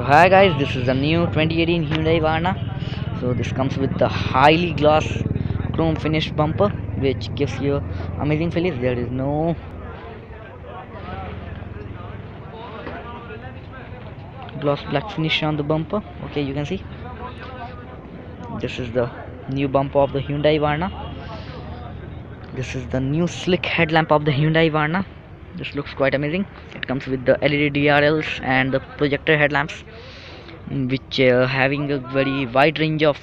So hi guys, this is the new 2018 Hyundai Verna. So this comes with the highly gloss chrome finished bumper, which gives you amazing finish. There is no gloss black finish on the bumper. Okay, you can see. This is the new bumper of the Hyundai Verna. This is the new slick headlamp of the Hyundai Verna. This looks quite amazing. It comes with the LED DRLs and the projector headlamps, which uh, having a very wide range of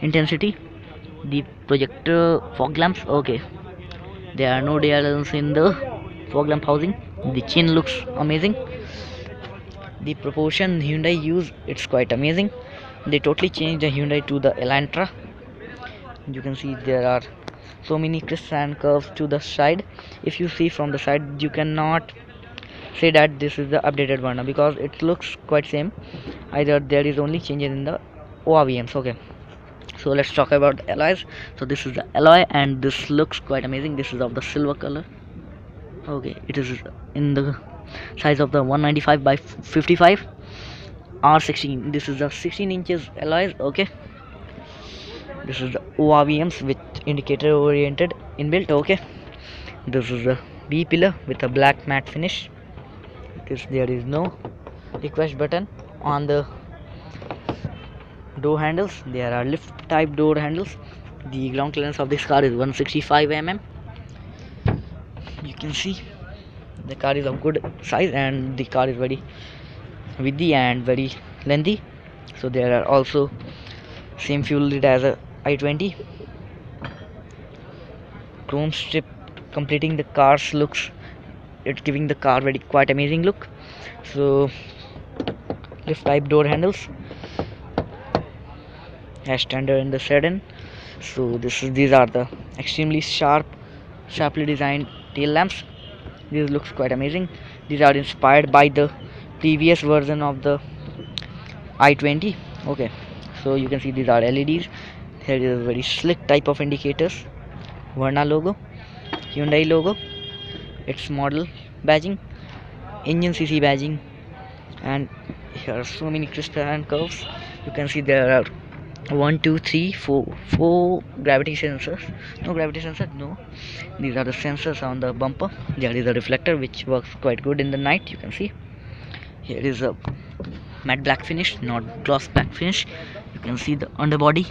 intensity. The projector fog lamps, okay. There are no DRLs in the fog lamp housing. The chin looks amazing. The proportion Hyundai use, it's quite amazing. They totally changed the Hyundai to the Elantra. You can see there are so many twists and curves to the side. If you see from the side you cannot say that this is the updated one because it looks quite same. Either there is only changes in the ORVMs okay. So let's talk about alloys. So this is the alloy and this looks quite amazing. This is of the silver color okay. It is in the size of the 195 by 55 R16 this is the 16 inches alloys okay this is the ORVMs with indicator oriented inbuilt okay? This is the B pillar with a black matte finish. This there is no request button on the door handles there are lift type door handles. The ground clearance of this car is 165 mm you can see the car is of good size and the car is very widthy and very lengthy. So there are also same fuel lid as a i20 chrome strip completing the car's looks it's giving the car very quite amazing look. So lift type door handles. As standard in the sedan. So this is these are the extremely sharp sharply designed tail lamps. This looks quite amazing. These are inspired by the previous version of the i20 okay. So you can see these are leds here is a very slick type of indicators. Verna logo Hyundai logo its model badging engine cc badging. And here are so many crisp and curves. You can see there are one two three four four gravity sensors. No gravity sensor no. These are the sensors on the bumper. There is a reflector which works quite good in the night you can see. Here is a matte black finish not gloss black finish. You can see the underbody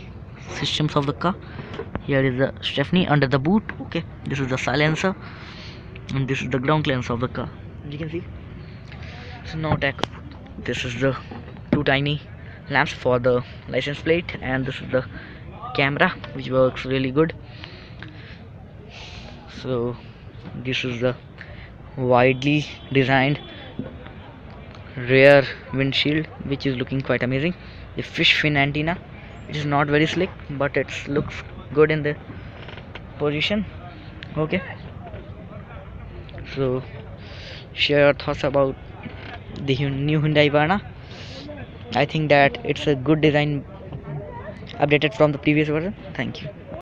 systems of the car. Here is the stepney under the boot. Okay. This is the silencer and this is the ground clearance of the car. You can see so now tech this is the two tiny lamps for the license plate. And this is the camera which works really good. So this is the widely designed rear windshield which is looking quite amazing. The fish fin antenna it is not very slick but it looks good in the position. Okay. So share your thoughts about the new Hyundai Verna I think that it's a good design updated from the previous version. Thank you